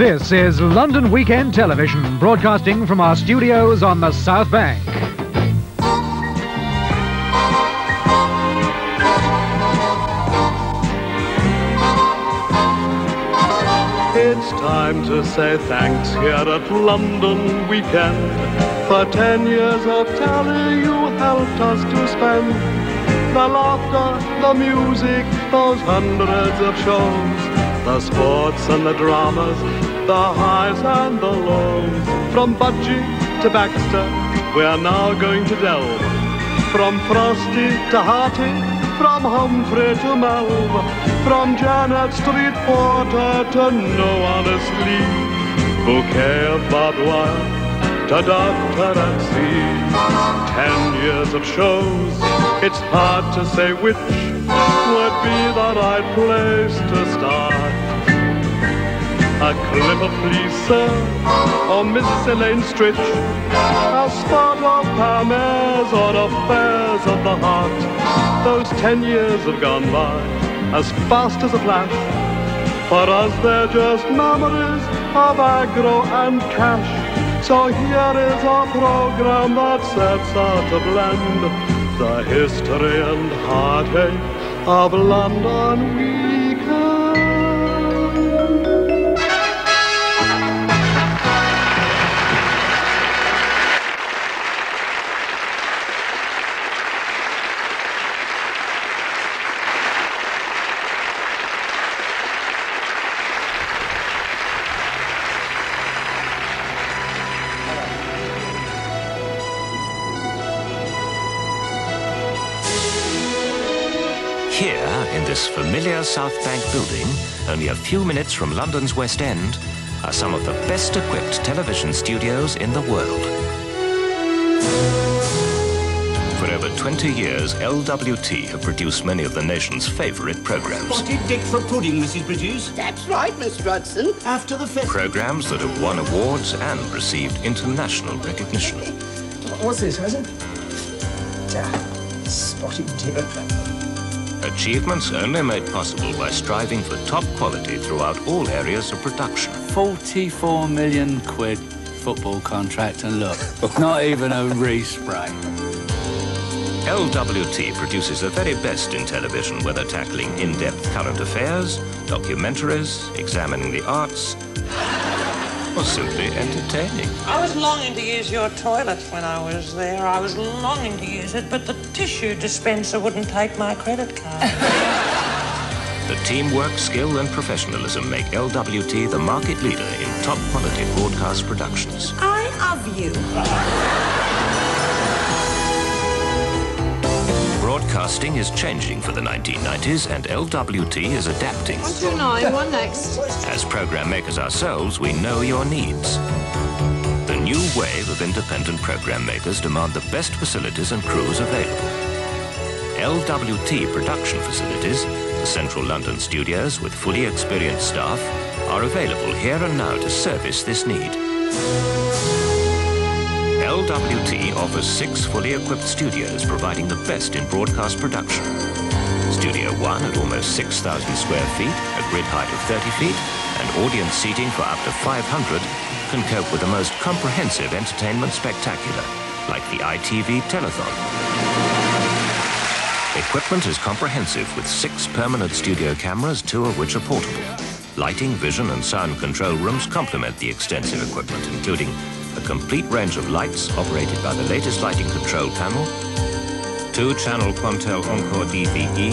This is London Weekend Television, broadcasting from our studios on the South Bank. It's time to say thanks here at London Weekend for ten years of telly you helped us to spend. The laughter, the music, those hundreds of shows, the sports and the dramas, the highs and the lows. From Budgie to Baxter, we're now going to delve. From Frosty to Hearty, from Humphrey to Melv, from Janet Street Porter to No Honest bouquet of barbed wire to Doctor at Sea. Ten years of shows, it's hard to say which would be the right place to start. A clip of Sir or Miss Elaine Stritch, a spot of Pamela's or affairs of the heart. Those ten years have gone by as fast as a flash. For us they're just memories of aggro and cash. So here is a program that sets out to blend the history and heartache of London this familiar South Bank building, only a few minutes from London's West End, are some of the best equipped television studios in the world. For over 20 years, LWT have produced many of the nation's favorite programs. Spotted dick for pudding, Mrs. Produce. That's right, Miss Rudson. After the festival. Programs that have won awards and received international recognition. What's this, Hazard? Ah, spotted deer. Achievements only made possible by striving for top quality throughout all areas of production. 44 million quid football contract and look, not even a respray. LWT produces the very best in television, whether tackling in-depth current affairs, documentaries, examining the arts, or simply entertaining. I was longing to use your toilet when I was there. I was longing to use it, but the tissue dispenser wouldn't take my credit card. The teamwork, skill, and professionalism make LWT the market leader in top quality broadcast productions. I love you. Broadcasting is changing for the 1990s, and LWT is adapting. Two nine, one next. As program makers ourselves, we know your needs. The new wave of independent program makers demand the best facilities and crews available. LWT production facilities, the central London studios with fully experienced staff, are available here and now to service this need. LWT offers six fully equipped studios providing the best in broadcast production. Studio 1 at almost 6,000 square feet, a grid height of 30 feet, and audience seating for up to 500 can cope with the most comprehensive entertainment spectacular, like the ITV Telethon. Equipment is comprehensive with six permanent studio cameras, two of which are portable. Lighting, vision, and sound control rooms complement the extensive equipment, including complete range of lights operated by the latest lighting control panel, two-channel Quantel Encore DVE,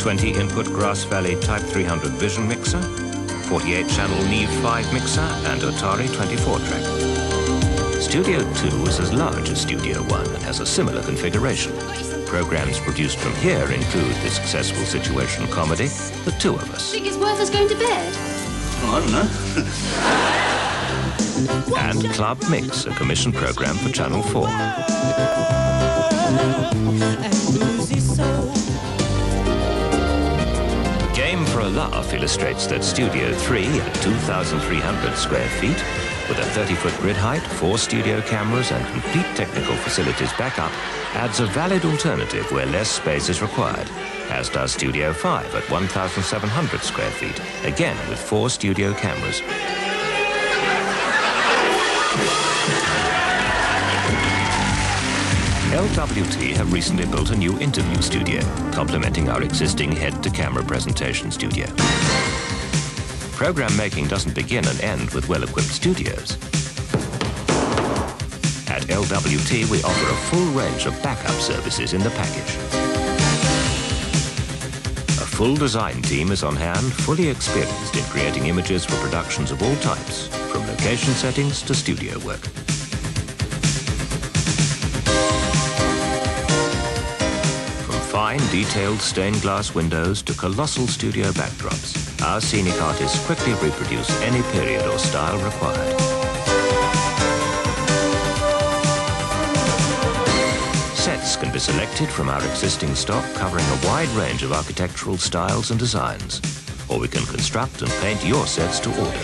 20-input Grass Valley Type 300 vision mixer, 48-channel Neve 5 mixer, and Otari 24-track. Studio 2 is as large as Studio 1 and has a similar configuration. Programs produced from here include the successful situation comedy, The Two of Us, Think it's worth us going to bed? Oh, I don't know. and Club Mix, a commission program for Channel 4. Game for a Laugh illustrates that Studio 3 at 2,300 square feet, with a 30-foot grid height, four studio cameras, and complete technical facilities backup, adds a valid alternative where less space is required, as does Studio 5 at 1,700 square feet, again with four studio cameras. LWT have recently built a new interview studio, complementing our existing head-to-camera presentation studio. Program making doesn't begin and end with well-equipped studios. At LWT, we offer a full range of backup services in the package. A full design team is on hand, fully experienced in creating images for productions of all types, from location settings to studio work. Fine, detailed stained glass windows to colossal studio backdrops, our scenic artists quickly reproduce any period or style required. Sets can be selected from our existing stock covering a wide range of architectural styles and designs. Or we can construct and paint your sets to order.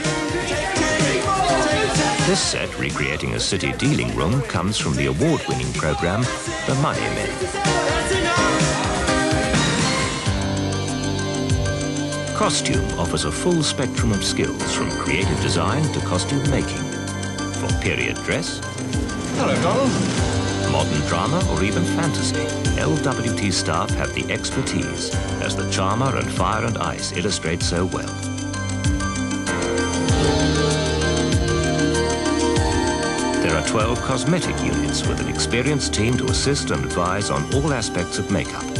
This set, recreating a city dealing room, comes from the award-winning program, The Money Men. Costume offers a full spectrum of skills from creative design to costume making. For period dress, Hello, Donald. modern drama or even fantasy, LWT staff have the expertise, as the Charmer and Fire and Ice illustrate so well. There are 12 cosmetic units with an experienced team to assist and advise on all aspects of makeup.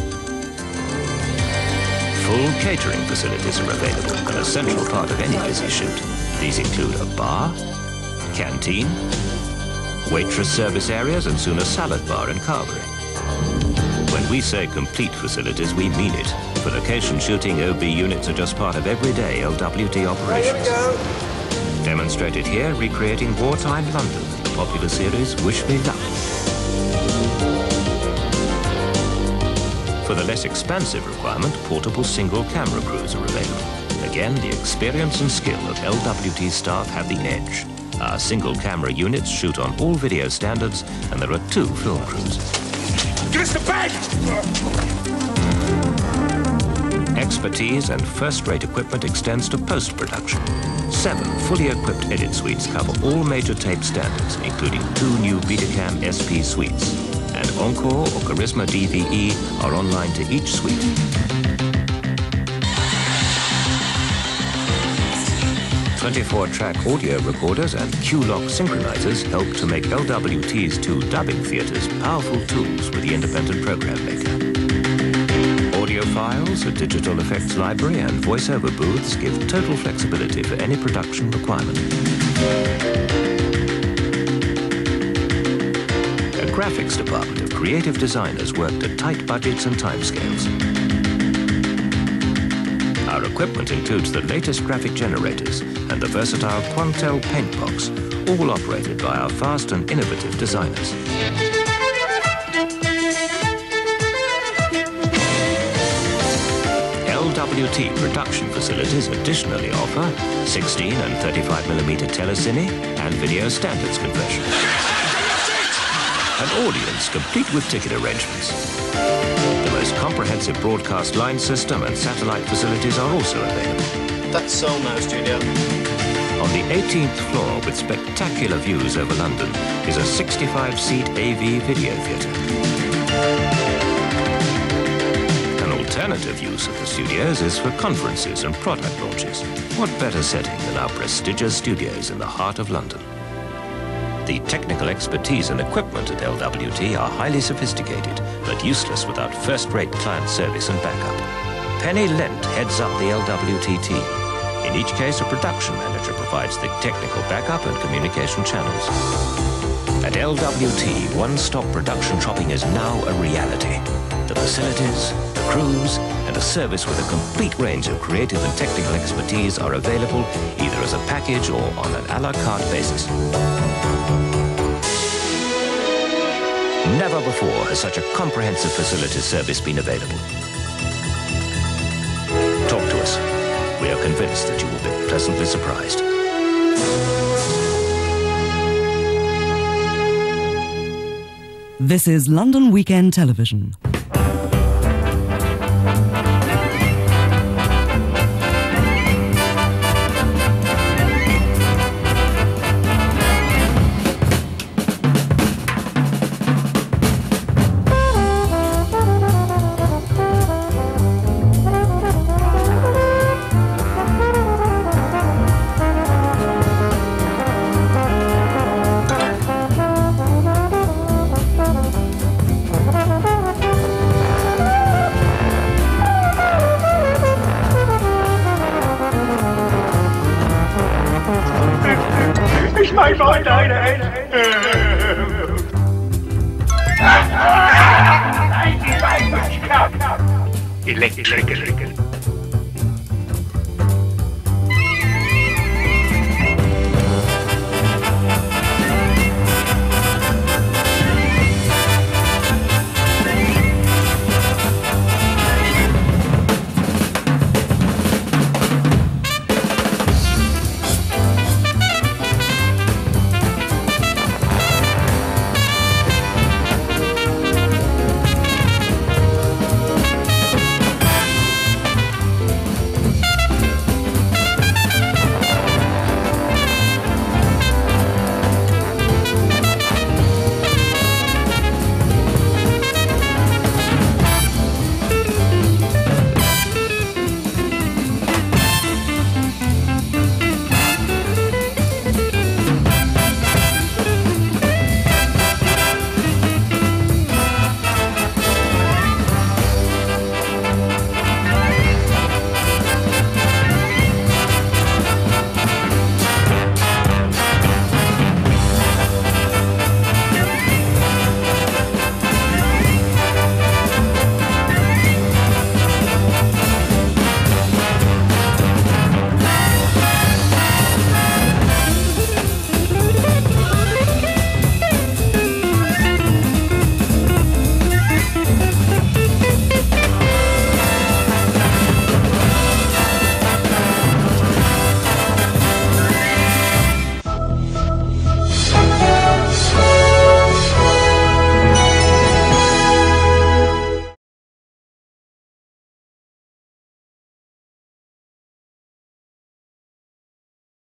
Full catering facilities are available, an essential part of any busy shoot. These include a bar, canteen, waitress service areas, and soon a salad bar and carvery. When we say complete facilities, we mean it. For location shooting, OB units are just part of everyday LWT operations. Demonstrated here, recreating wartime London, the popular series Wish Me Luck. For the less expansive requirement, portable single camera crews are available. Again, the experience and skill of LWT staff have the edge. Our single camera units shoot on all video standards, and there are two film crews. Give us the bag! Expertise and first-rate equipment extends to post-production. Seven fully equipped edit suites cover all major tape standards, including two new Betacam SP suites. Encore or Charisma DVE are online to each suite. Twenty-four track audio recorders and Q-Lock synchronizers help to make LWT's two dubbing theaters powerful tools with the independent program maker. Audio files, a digital effects library, and voiceover booths give total flexibility for any production requirement. Graphics department of creative designers work to tight budgets and timescales. Our equipment includes the latest graphic generators and the versatile Quantel paint box, all operated by our fast and innovative designers. LWT production facilities additionally offer 16 and 35mm telecine and video standards conversion. An audience complete with ticket arrangements. The most comprehensive broadcast line system and satellite facilities are also available. That's Soul now, studio. On the 18th floor with spectacular views over London is a 65-seat AV video theatre. An alternative use of the studios is for conferences and product launches. What better setting than our prestigious studios in the heart of London? The technical expertise and equipment at LWT are highly sophisticated, but useless without first-rate client service and backup. Penny Lent heads up the LWT team. In each case, a production manager provides the technical backup and communication channels. At LWT, one-stop production shopping is now a reality. The facilities, the crews, and a service with a complete range of creative and technical expertise are available either as a package or on an a la carte basis. Never before has such a comprehensive facility service been available. Talk to us. We are convinced that you will be pleasantly surprised. This is London Weekend Television. Ich mein bei deine Elektrische.